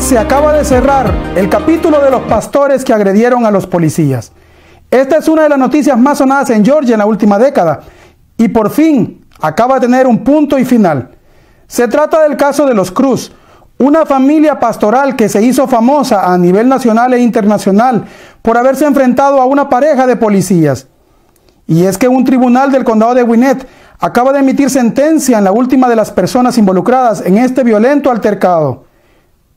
se acaba de cerrar el capítulo de los pastores que agredieron a los policías. Esta es una de las noticias más sonadas en Georgia en la última década. Y por fin acaba de tener un punto y final. Se trata del caso de los Cruz, una familia pastoral que se hizo famosa a nivel nacional e internacional por haberse enfrentado a una pareja de policías. Y es que un tribunal del condado de Gwinnett acaba de emitir sentencia en la última de las personas involucradas en este violento altercado.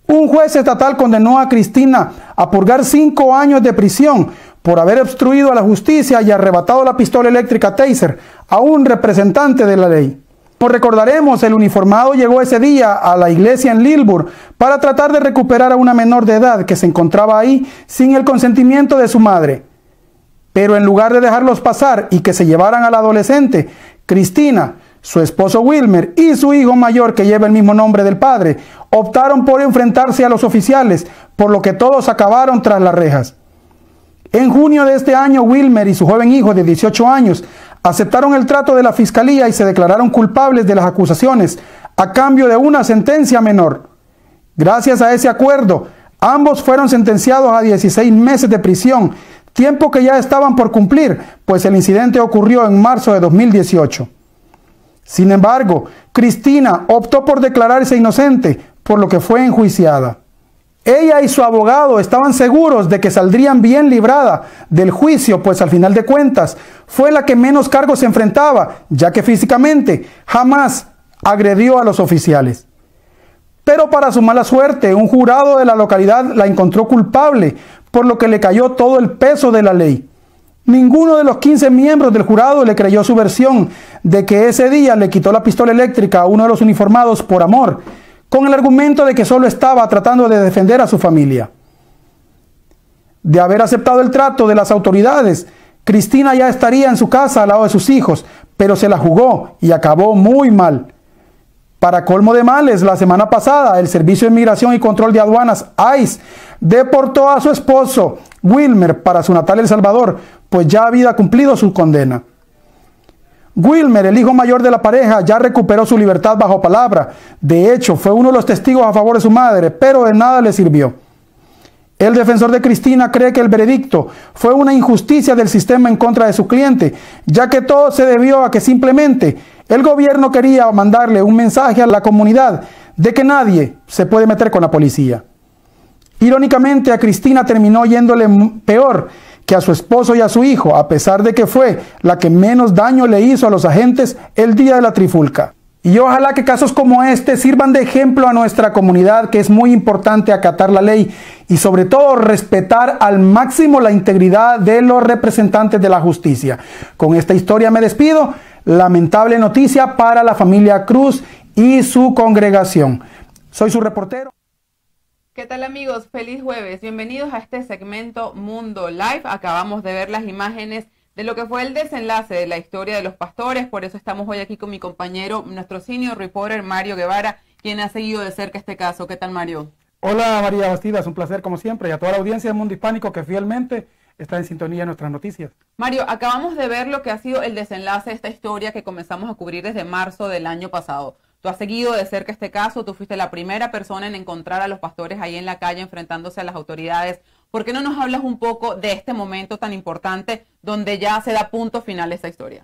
Un juez estatal condenó a Cristina a purgar cinco años de prisión por haber obstruido a la justicia y arrebatado la pistola eléctrica Taser a un representante de la ley. Como recordaremos, el uniformado llegó ese día a la iglesia en Lilburg para tratar de recuperar a una menor de edad que se encontraba ahí sin el consentimiento de su madre. Pero en lugar de dejarlos pasar y que se llevaran al adolescente, Cristina, su esposo Wilmer y su hijo mayor que lleva el mismo nombre del padre, optaron por enfrentarse a los oficiales, por lo que todos acabaron tras las rejas. En junio de este año, Wilmer y su joven hijo de 18 años aceptaron el trato de la fiscalía y se declararon culpables de las acusaciones a cambio de una sentencia menor. Gracias a ese acuerdo, ambos fueron sentenciados a 16 meses de prisión, tiempo que ya estaban por cumplir, pues el incidente ocurrió en marzo de 2018. Sin embargo, Cristina optó por declararse inocente, por lo que fue enjuiciada. Ella y su abogado estaban seguros de que saldrían bien librada del juicio, pues al final de cuentas fue la que menos cargos se enfrentaba, ya que físicamente jamás agredió a los oficiales. Pero para su mala suerte, un jurado de la localidad la encontró culpable, por lo que le cayó todo el peso de la ley. Ninguno de los 15 miembros del jurado le creyó su versión de que ese día le quitó la pistola eléctrica a uno de los uniformados por amor, con el argumento de que solo estaba tratando de defender a su familia. De haber aceptado el trato de las autoridades, Cristina ya estaría en su casa al lado de sus hijos, pero se la jugó y acabó muy mal. Para colmo de males, la semana pasada el Servicio de Inmigración y Control de Aduanas, ICE, deportó a su esposo, Wilmer, para su natal El Salvador, pues ya había cumplido su condena. Wilmer, el hijo mayor de la pareja, ya recuperó su libertad bajo palabra. De hecho, fue uno de los testigos a favor de su madre, pero de nada le sirvió. El defensor de Cristina cree que el veredicto fue una injusticia del sistema en contra de su cliente, ya que todo se debió a que simplemente el gobierno quería mandarle un mensaje a la comunidad de que nadie se puede meter con la policía. Irónicamente, a Cristina terminó yéndole peor que a su esposo y a su hijo, a pesar de que fue la que menos daño le hizo a los agentes el día de la trifulca. Y ojalá que casos como este sirvan de ejemplo a nuestra comunidad, que es muy importante acatar la ley y sobre todo respetar al máximo la integridad de los representantes de la justicia. Con esta historia me despido. Lamentable noticia para la familia Cruz y su congregación. Soy su reportero. ¿Qué tal amigos? Feliz jueves. Bienvenidos a este segmento Mundo Live. Acabamos de ver las imágenes de lo que fue el desenlace de la historia de los pastores. Por eso estamos hoy aquí con mi compañero, nuestro senior reporter Mario Guevara, quien ha seguido de cerca este caso. ¿Qué tal Mario? Hola María Bastidas, un placer como siempre y a toda la audiencia del mundo hispánico que fielmente está en sintonía en nuestras noticias. Mario, acabamos de ver lo que ha sido el desenlace de esta historia que comenzamos a cubrir desde marzo del año pasado. Tú has seguido de cerca este caso, tú fuiste la primera persona en encontrar a los pastores ahí en la calle enfrentándose a las autoridades. ¿Por qué no nos hablas un poco de este momento tan importante donde ya se da punto final a esta historia?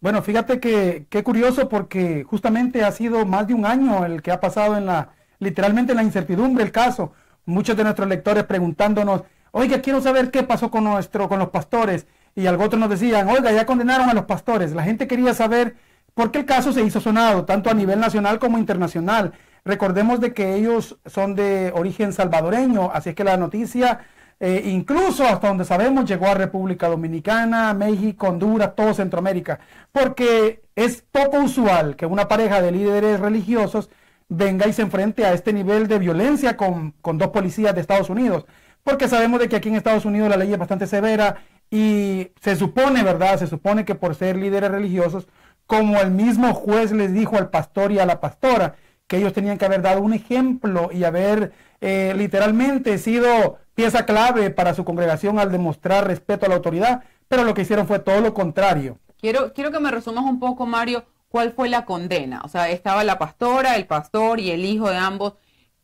Bueno, fíjate que qué curioso porque justamente ha sido más de un año el que ha pasado en la, literalmente en la incertidumbre el caso. Muchos de nuestros lectores preguntándonos, oiga, quiero saber qué pasó con nuestro, con los pastores. Y algo otro nos decían, oiga, ya condenaron a los pastores. La gente quería saber porque el caso se hizo sonado tanto a nivel nacional como internacional. Recordemos de que ellos son de origen salvadoreño, así es que la noticia, eh, incluso hasta donde sabemos, llegó a República Dominicana, México, Honduras, todo Centroamérica, porque es poco usual que una pareja de líderes religiosos venga y se enfrente a este nivel de violencia con, con dos policías de Estados Unidos, porque sabemos de que aquí en Estados Unidos la ley es bastante severa y se supone, ¿verdad? Se supone que por ser líderes religiosos como el mismo juez les dijo al pastor y a la pastora, que ellos tenían que haber dado un ejemplo y haber eh, literalmente sido pieza clave para su congregación al demostrar respeto a la autoridad, pero lo que hicieron fue todo lo contrario. Quiero, quiero que me resumas un poco, Mario, ¿cuál fue la condena? O sea, estaba la pastora, el pastor y el hijo de ambos.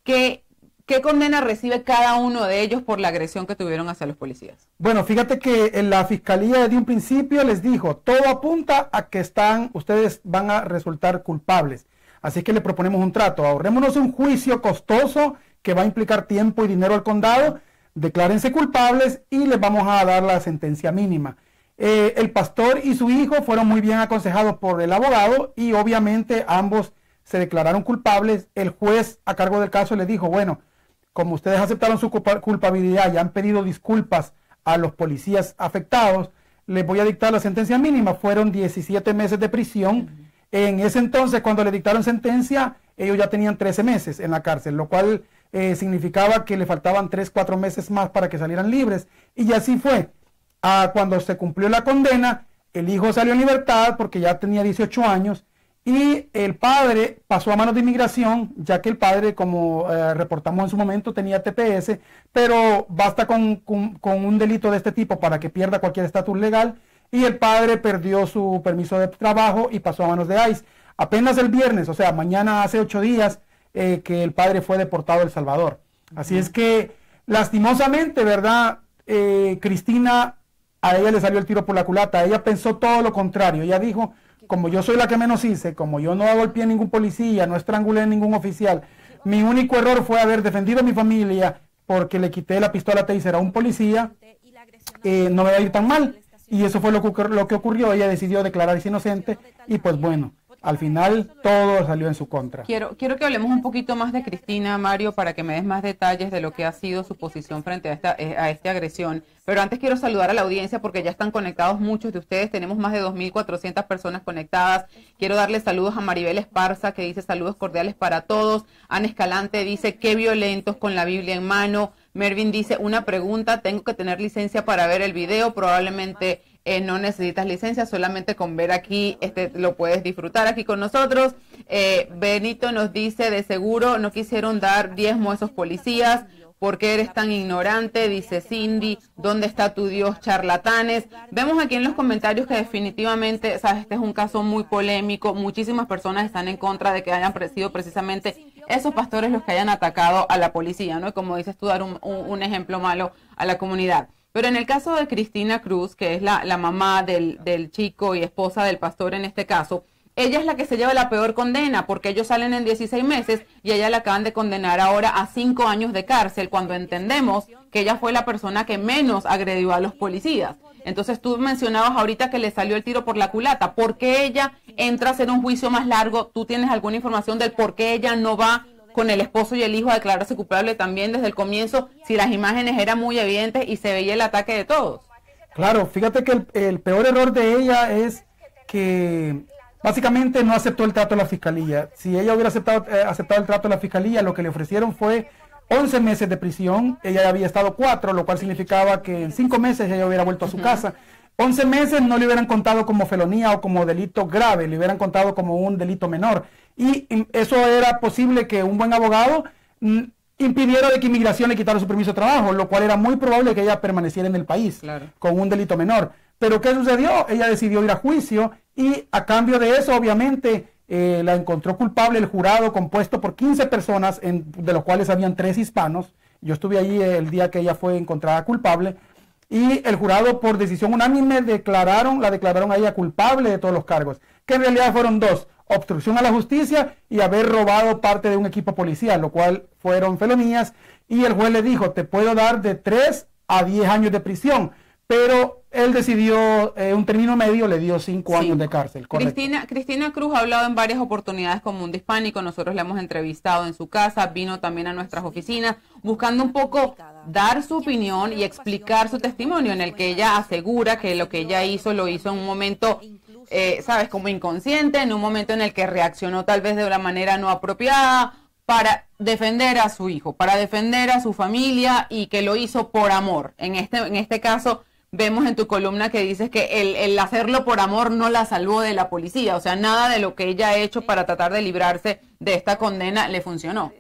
¿Qué, ¿Qué condena recibe cada uno de ellos por la agresión que tuvieron hacia los policías? Bueno, fíjate que en la fiscalía desde un principio les dijo, todo apunta a que están, ustedes van a resultar culpables. Así que le proponemos un trato. Ahorrémonos un juicio costoso que va a implicar tiempo y dinero al condado. Declárense culpables y les vamos a dar la sentencia mínima. Eh, el pastor y su hijo fueron muy bien aconsejados por el abogado y obviamente ambos se declararon culpables. El juez a cargo del caso le dijo, bueno, como ustedes aceptaron su culpabilidad y han pedido disculpas a los policías afectados, les voy a dictar la sentencia mínima. Fueron 17 meses de prisión. En ese entonces, cuando le dictaron sentencia, ellos ya tenían 13 meses en la cárcel, lo cual eh, significaba que le faltaban 3, 4 meses más para que salieran libres. Y así fue. Ah, cuando se cumplió la condena, el hijo salió en libertad porque ya tenía 18 años y el padre pasó a manos de inmigración, ya que el padre, como eh, reportamos en su momento, tenía TPS, pero basta con, un delito de este tipo para que pierda cualquier estatus legal. Y el padre perdió su permiso de trabajo y pasó a manos de ICE. Apenas el viernes, o sea, mañana hace ocho días, eh, que el padre fue deportado a El Salvador. Así es que, lastimosamente, ¿verdad? Eh, Cristina, a ella le salió el tiro por la culata. Ella pensó todo lo contrario. Ella dijo, como yo soy la que menos hice, como yo no golpeé a ningún policía, no estrangulé a ningún oficial, mi único error fue haber defendido a mi familia porque le quité la pistola taser a un policía, eh, no me va a ir tan mal. Y eso fue lo que, lo que ocurrió. Ella decidió declararse inocente y pues bueno, al final todo salió en su contra. Quiero, quiero que hablemos un poquito más de Cristina, Mario, para que me des más detalles de lo que ha sido su posición frente a esta, eh, a esta agresión. Pero antes quiero saludar a la audiencia porque ya están conectados muchos de ustedes. Tenemos más de 2.400 personas conectadas. Quiero darle saludos a Maribel Esparza, que dice saludos cordiales para todos. Ana Escalante dice, qué violentos con la Biblia en mano. Mervin dice, una pregunta, tengo que tener licencia para ver el video, probablemente eh, no necesitas licencia, solamente con ver aquí este, lo puedes disfrutar aquí con nosotros. Eh, Benito nos dice, de seguro no quisieron dar diezmo a esos policías. ¿Por qué eres tan ignorante? Dice Cindy, ¿dónde está tu Dios, charlatanes? Vemos aquí en los comentarios que definitivamente, sabes, este es un caso muy polémico. Muchísimas personas están en contra de que hayan sido precisamente esos pastores los que hayan atacado a la policía, ¿no? Como dices tú, dar un ejemplo malo a la comunidad. Pero en el caso de Cristina Cruz, que es la, mamá del, del, chico y esposa del pastor en este caso, ella es la que se lleva la peor condena porque ellos salen en 16 meses y ella la acaban de condenar ahora a 5 años de cárcel cuando entendemos que ella fue la persona que menos agredió a los policías. Entonces tú mencionabas ahorita que le salió el tiro por la culata. ¿Por qué ella entra a hacer un juicio más largo? ¿Tú tienes alguna información del por qué ella no va con el esposo y el hijo a declararse culpable también desde el comienzo, si las imágenes eran muy evidentes y se veía el ataque de todos. Claro, fíjate que el, peor error de ella es que básicamente no aceptó el trato de la fiscalía. Si ella hubiera aceptado, eh, aceptado el trato de la fiscalía, lo que le ofrecieron fue 11 meses de prisión. Ella había estado 4, lo cual significaba que en 5 meses ella hubiera vuelto a su casa. 11 meses no le hubieran contado como felonía o como delito grave, le hubieran contado como un delito menor. Y eso era posible que un buen abogado mm, impidiera de que inmigración le quitara su permiso de trabajo, lo cual era muy probable que ella permaneciera en el país con un delito menor. Pero ¿qué sucedió? Ella decidió ir a juicio y a cambio de eso, obviamente, eh, la encontró culpable el jurado compuesto por 15 personas, de los cuales habían tres hispanos. Yo estuve allí el día que ella fue encontrada culpable y el jurado por decisión unánime declararon, la declararon a ella culpable de todos los cargos, que en realidad fueron dos, obstrucción a la justicia y haber robado parte de un equipo policial, lo cual fueron felonías, y el juez le dijo, te puedo dar de 3 a 10 años de prisión, pero él decidió eh, un término medio, le dio cinco años de cárcel. Cristina, Cristina Cruz ha hablado en varias oportunidades con Mundo Hispánico, nosotros la hemos entrevistado en su casa, vino también a nuestras oficinas, buscando un poco dar su opinión y explicar su testimonio, en el que ella asegura que lo que ella hizo lo hizo en un momento, eh, sabes, como inconsciente, en un momento en el que reaccionó tal vez de una manera no apropiada para defender a su hijo, para defender a su familia y que lo hizo por amor. En este, en este caso, vemos en tu columna que dices que el, hacerlo por amor no la salvó de la policía, o sea, nada de lo que ella ha hecho para tratar de librarse de esta condena le funcionó.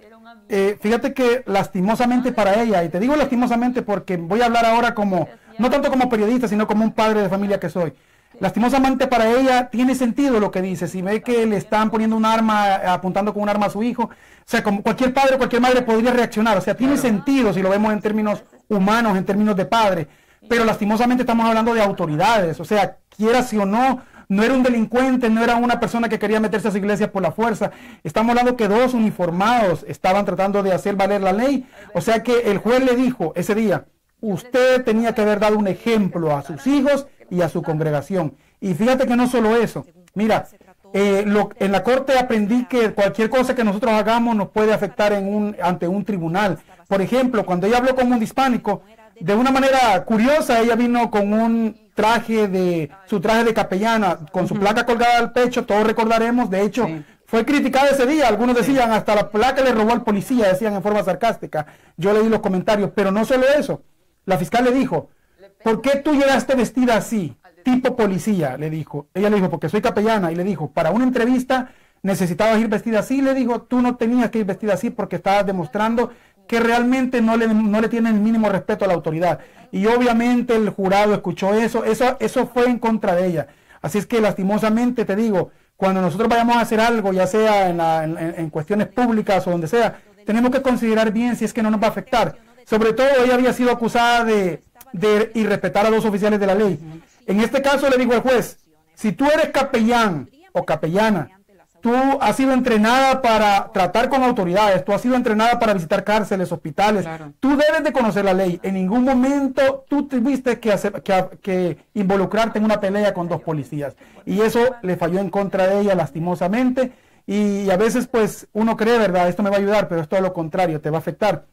Eh, fíjate que lastimosamente para ella, y te digo lastimosamente porque voy a hablar ahora como, no tanto como periodista, sino como un padre de familia que soy. lastimosamente para ella tiene sentido lo que dice. Si ve que le están poniendo un arma, apuntando con un arma a su hijo, o sea, como cualquier padre o cualquier madre podría reaccionar. O sea, tiene sentido si lo vemos en términos humanos, en términos de padre. Pero lastimosamente estamos hablando de autoridades. O sea, quiera si o no, no era un delincuente, no era una persona que quería meterse a su iglesia por la fuerza. Estamos hablando que dos uniformados estaban tratando de hacer valer la ley. O sea que el juez le dijo ese día, usted tenía que haber dado un ejemplo a sus hijos y a su congregación. Y fíjate que no solo eso, mira, eh, en la corte aprendí que cualquier cosa que nosotros hagamos nos puede afectar en un, ante un tribunal. Por ejemplo, cuando ella habló con un hispánico, de una manera curiosa, ella vino con un traje de, su traje de capellana, con su placa colgada al pecho, todos recordaremos, de hecho, fue criticada ese día, algunos decían, hasta la placa le robó al policía, decían en forma sarcástica, yo leí los comentarios, pero no solo eso, la fiscal le dijo, ¿por qué tú llegaste vestida así? Tipo policía, le dijo. Ella le dijo, porque soy capellana, y le dijo, para una entrevista necesitabas ir vestida así, le dijo, tú no tenías que ir vestida así porque estabas demostrando que realmente no le, no le tienen el mínimo respeto a la autoridad. Y obviamente el jurado escuchó eso, eso, eso fue en contra de ella. Así es que lastimosamente te digo, cuando nosotros vayamos a hacer algo, ya sea en, cuestiones públicas o donde sea, tenemos que considerar bien si es que no nos va a afectar. Sobre todo ella había sido acusada de, de irrespetar a los oficiales de la ley. En este caso le digo al juez, si tú eres capellán o capellana Tú has sido entrenada para tratar con autoridades, tú has sido entrenada para visitar cárceles, hospitales. Tú debes de conocer la ley. En ningún momento tú tuviste que, hacer, que, involucrarte en una pelea con dos policías. Y eso le falló en contra de ella lastimosamente. Y a veces pues uno cree, ¿verdad? Esto me va a ayudar, pero es todo lo contrario, te va a afectar.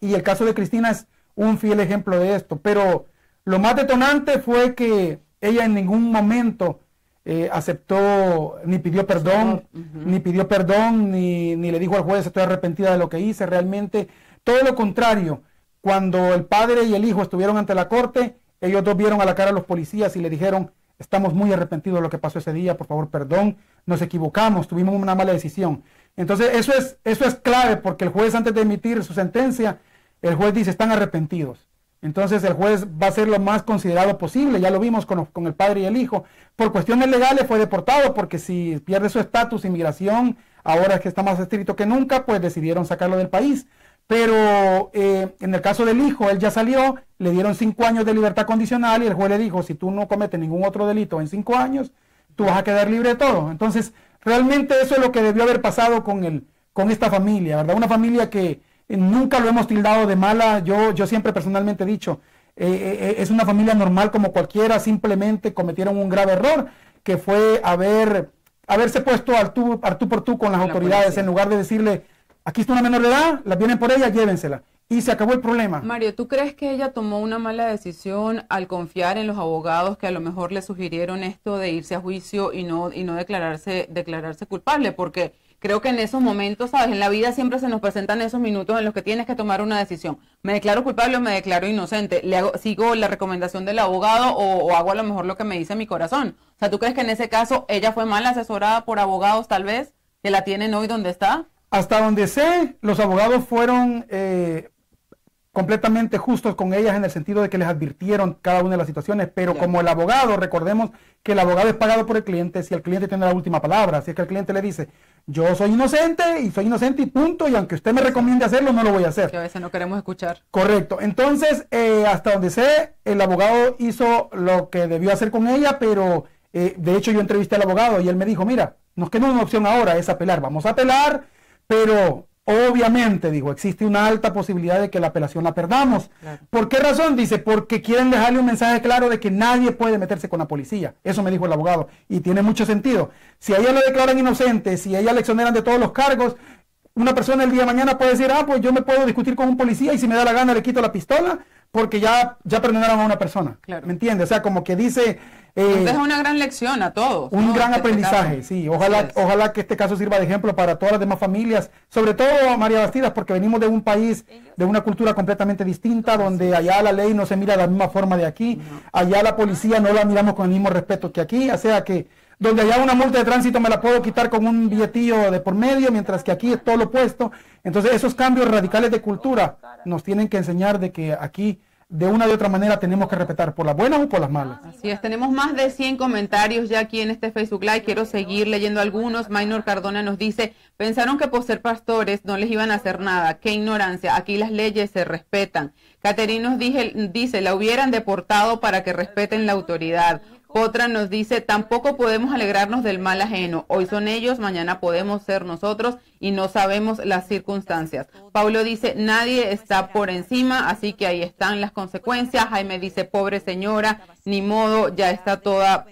Y el caso de Cristina es un fiel ejemplo de esto. Pero lo más detonante fue que ella en ningún momento eh, aceptó, ni pidió perdón, ni pidió perdón, ni, ni, le dijo al juez estoy arrepentida de lo que hice. Realmente, todo lo contrario. Cuando el padre y el hijo estuvieron ante la corte, ellos dos vieron a la cara a los policías y le dijeron, estamos muy arrepentidos de lo que pasó ese día, por favor, perdón, nos equivocamos, tuvimos una mala decisión. Entonces, eso es, eso es clave porque el juez antes de emitir su sentencia, el juez dice, están arrepentidos. Entonces el juez va a ser lo más considerado posible, ya lo vimos con, el padre y el hijo. Por cuestiones legales fue deportado porque si pierde su estatus, inmigración, ahora que está más estricto que nunca, pues decidieron sacarlo del país. Pero eh, en el caso del hijo, él ya salió, le dieron cinco años de libertad condicional y el juez le dijo, si tú no cometes ningún otro delito en cinco años, tú vas a quedar libre de todo. Entonces, realmente eso es lo que debió haber pasado con, el, con esta familia, ¿verdad? Una familia que, nunca lo hemos tildado de mala. Yo, yo siempre personalmente he dicho, eh, eh, eh, es una familia normal como cualquiera, simplemente cometieron un grave error, que fue haber, haberse puesto al tú, por tú con las autoridades, en lugar de decirle, aquí está una menor de edad, la vienen por ella, llévensela. Y se acabó el problema. Mario, ¿tú crees que ella tomó una mala decisión al confiar en los abogados que a lo mejor le sugirieron esto de irse a juicio y no, y no declararse, declararse culpable? Porque creo que en esos momentos, ¿sabes? En la vida siempre se nos presentan esos minutos en los que tienes que tomar una decisión. ¿Me declaro culpable o me declaro inocente? ¿Le hago, ¿Sigo la recomendación del abogado o, hago a lo mejor lo que me dice mi corazón? O sea, ¿tú crees que en ese caso ella fue mal asesorada por abogados tal vez que la tienen hoy donde está? Hasta donde sé, los abogados fueron eh, completamente justos con ellas en el sentido de que les advirtieron cada una de las situaciones, pero como el abogado, recordemos que el abogado es pagado por el cliente si el cliente tiene la última palabra, si es que el cliente le dice, yo soy inocente y soy inocente y punto, y aunque usted me recomiende hacerlo, no lo voy a hacer. Que a veces no queremos escuchar. Correcto. Entonces, eh, hasta donde sé, el abogado hizo lo que debió hacer con ella, pero eh, de hecho yo entrevisté al abogado y él me dijo, mira, nos queda una opción ahora, es apelar, vamos a apelar, pero Obviamente, digo, existe una alta posibilidad de que la apelación la perdamos. ¿Por qué razón? Dice, porque quieren dejarle un mensaje claro de que nadie puede meterse con la policía. Eso me dijo el abogado. Y tiene mucho sentido. Si a ella lo declaran inocente, si a ella le exoneran de todos los cargos, una persona el día de mañana puede decir, ah, pues yo me puedo discutir con un policía y si me da la gana le quito la pistola porque ya, ya perdonaron a una persona. ¿Me entiendes? O sea, como que dice, eh, es una gran lección a todos. Un gran este aprendizaje, sí. Ojalá, ojalá que este caso sirva de ejemplo para todas las demás familias, sobre todo María Bastidas, porque venimos de un país, de una cultura completamente distinta, donde allá la ley no se mira de la misma forma de aquí, allá la policía no la miramos con el mismo respeto que aquí, o sea que donde allá una multa de tránsito me la puedo quitar con un billetillo de por medio, mientras que aquí es todo lo opuesto. Entonces esos cambios radicales de cultura nos tienen que enseñar de que aquí de una u otra manera tenemos que respetar, por las buenas o por las malas. Así es, tenemos más de 100 comentarios ya aquí en este Facebook Live. Quiero seguir leyendo algunos. Minor Cardona nos dice, pensaron que por ser pastores no les iban a hacer nada. Qué ignorancia. Aquí las leyes se respetan. Caterina nos dice, la hubieran deportado para que respeten la autoridad. Otra nos dice, tampoco podemos alegrarnos del mal ajeno. Hoy son ellos, mañana podemos ser nosotros y no sabemos las circunstancias. Paulo dice, nadie está por encima, así que ahí están las consecuencias. Jaime dice, pobre señora, ni modo, ya está toda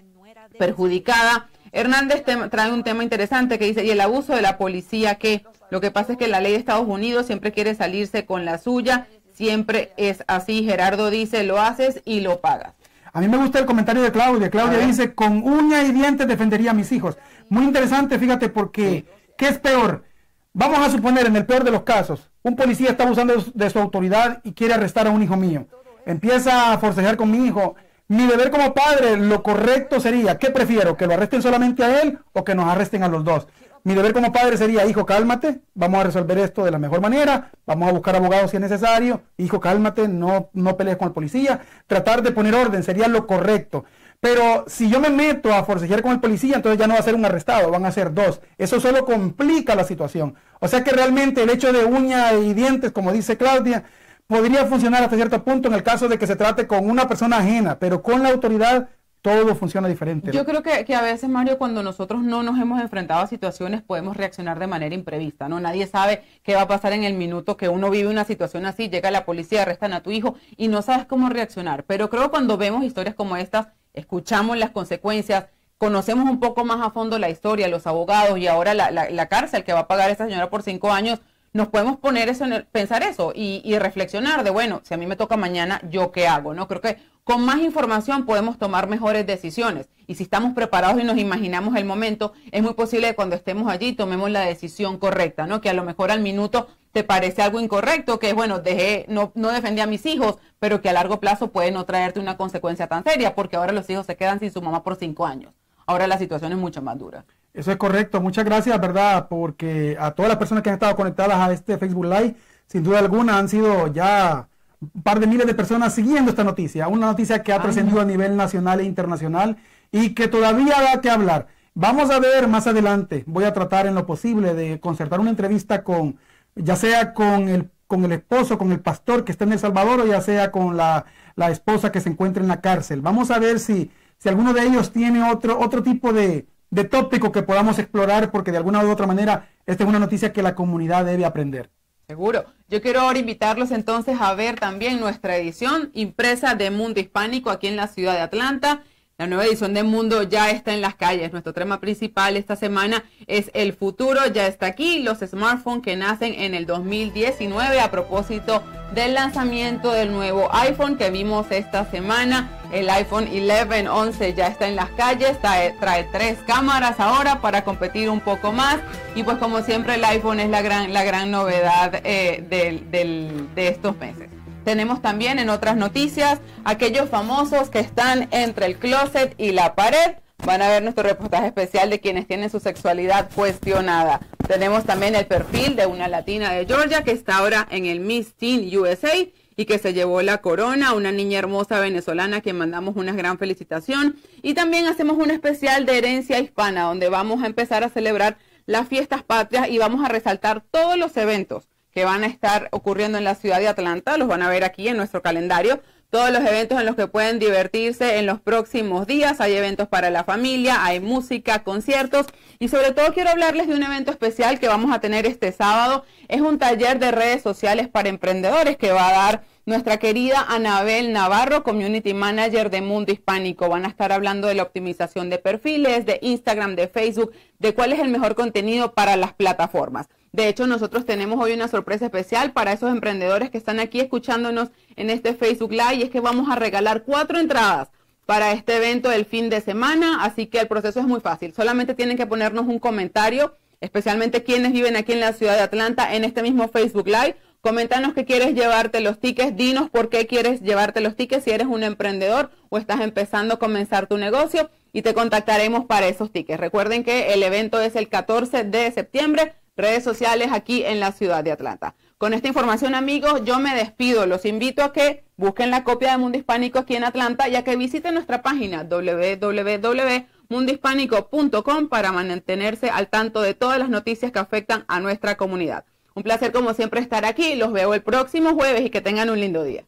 perjudicada. Hernández trae un tema interesante que dice, y el abuso de la policía, que lo que pasa es que la ley de Estados Unidos siempre quiere salirse con la suya, siempre es así. Gerardo dice, lo haces y lo pagas. A mí me gusta el comentario de Claudia. Claudia dice, con uña y dientes defendería a mis hijos. Muy interesante, fíjate, porque ¿qué es peor? Vamos a suponer, en el peor de los casos, un policía está abusando de su autoridad y quiere arrestar a un hijo mío. Empieza a forcejear con mi hijo. Mi deber como padre, lo correcto sería, ¿qué prefiero? ¿Que lo arresten solamente a él o que nos arresten a los dos? Mi deber como padre sería, hijo, cálmate, vamos a resolver esto de la mejor manera, vamos a buscar abogados si es necesario, hijo, cálmate, no, no pelees con el policía, tratar de poner orden sería lo correcto. Pero si yo me meto a forcejear con el policía, entonces ya no va a ser un arrestado, van a ser dos. Eso solo complica la situación. O sea que realmente el hecho de uña y dientes, como dice Claudia, podría funcionar hasta cierto punto en el caso de que se trate con una persona ajena, pero con la autoridad todo funciona diferente. Yo creo que, que, a veces, Mario, cuando nosotros no nos hemos enfrentado a situaciones, podemos reaccionar de manera imprevista, ¿no? Nadie sabe qué va a pasar en el minuto que uno vive una situación así, llega la policía, arrestan a tu hijo y no sabes cómo reaccionar. Pero creo que cuando vemos historias como estas, escuchamos las consecuencias, conocemos un poco más a fondo la historia, los abogados y ahora la, la, cárcel que va a pagar esta señora por cinco años, nos podemos poner eso en pensar eso y, y, reflexionar de, bueno, si a mí me toca mañana, ¿yo qué hago? ¿No? Creo que con más información podemos tomar mejores decisiones. Y si estamos preparados y nos imaginamos el momento, es muy posible que cuando estemos allí tomemos la decisión correcta, ¿no? Que a lo mejor al minuto te parece algo incorrecto, que bueno, dejé, no, no defendí a mis hijos, pero que a largo plazo puede no traerte una consecuencia tan seria, porque ahora los hijos se quedan sin su mamá por cinco años. Ahora la situación es mucho más dura. Eso es correcto. Muchas gracias, ¿verdad? Porque a todas las personas que han estado conectadas a este Facebook Live, sin duda alguna han sido ya un par de miles de personas siguiendo esta noticia, una noticia que ha trascendido a nivel nacional e internacional y que todavía da que hablar. Vamos a ver más adelante, voy a tratar en lo posible de concertar una entrevista con, ya sea con el, con el esposo, con el pastor que está en El Salvador o ya sea con la, la esposa que se encuentra en la cárcel. Vamos a ver si, si alguno de ellos tiene otro, otro tipo de, de tópico que podamos explorar porque de alguna u otra manera esta es una noticia que la comunidad debe aprender. Seguro. Yo quiero ahora invitarlos entonces a ver también nuestra edición impresa de Mundo Hispánico aquí en la ciudad de Atlanta. La nueva edición de Mundo ya está en las calles. Nuestro tema principal esta semana es el futuro. Ya está aquí. Los smartphones que nacen en el 2019 a propósito del lanzamiento del nuevo iPhone que vimos esta semana. El iPhone 11, 11 ya está en las calles. Trae, tres cámaras ahora para competir un poco más. Y pues como siempre el iPhone es la gran, la gran novedad eh, de estos meses. Tenemos también en otras noticias aquellos famosos que están entre el closet y la pared. Van a ver nuestro reportaje especial de quienes tienen su sexualidad cuestionada. Tenemos también el perfil de una latina de Georgia que está ahora en el Miss Teen USA y que se llevó la corona, una niña hermosa venezolana que mandamos una gran felicitación. Y también hacemos un especial de herencia hispana donde vamos a empezar a celebrar las fiestas patrias y vamos a resaltar todos los eventos que van a estar ocurriendo en la ciudad de Atlanta. Los van a ver aquí en nuestro calendario. Todos los eventos en los que pueden divertirse en los próximos días. Hay eventos para la familia, hay música, conciertos y sobre todo quiero hablarles de un evento especial que vamos a tener este sábado. Es un taller de redes sociales para emprendedores que va a dar nuestra querida Anabel Navarro, Community Manager de Mundo Hispánico. Van a estar hablando de la optimización de perfiles, de Instagram, de Facebook, de cuál es el mejor contenido para las plataformas. De hecho, nosotros tenemos hoy una sorpresa especial para esos emprendedores que están aquí escuchándonos en este Facebook Live y es que vamos a regalar cuatro entradas para este evento del fin de semana, así que el proceso es muy fácil. Solamente tienen que ponernos un comentario, especialmente quienes viven aquí en la ciudad de Atlanta, en este mismo Facebook Live. Coméntanos que quieres llevarte los tickets, dinos por qué quieres llevarte los tickets, si eres un emprendedor o estás empezando a comenzar tu negocio y te contactaremos para esos tickets. Recuerden que el evento es el 14 de septiembre redes sociales aquí en la ciudad de Atlanta. Con esta información, amigos, yo me despido. Los invito a que busquen la copia de Mundo Hispánico aquí en Atlanta y a que visiten nuestra página www.mundohispánico.com para mantenerse al tanto de todas las noticias que afectan a nuestra comunidad. Un placer como siempre estar aquí. Los veo el próximo jueves y que tengan un lindo día.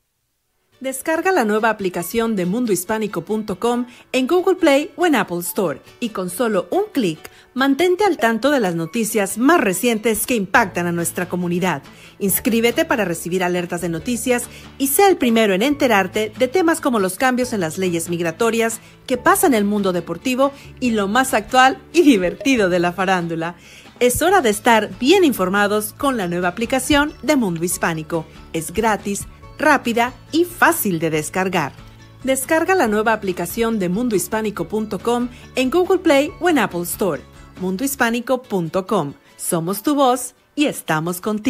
Descarga la nueva aplicación de mundohispánico.com en Google Play o en Apple Store y con solo un clic mantente al tanto de las noticias más recientes que impactan a nuestra comunidad. Inscríbete para recibir alertas de noticias y sea el primero en enterarte de temas como los cambios en las leyes migratorias que pasa en el mundo deportivo y lo más actual y divertido de la farándula. Es hora de estar bien informados con la nueva aplicación de Mundo Hispánico. Es gratis rápida y fácil de descargar. Descarga la nueva aplicación de mundohispánico.com en Google Play o en Apple Store. mundohispánico.com. Somos tu voz y estamos contigo.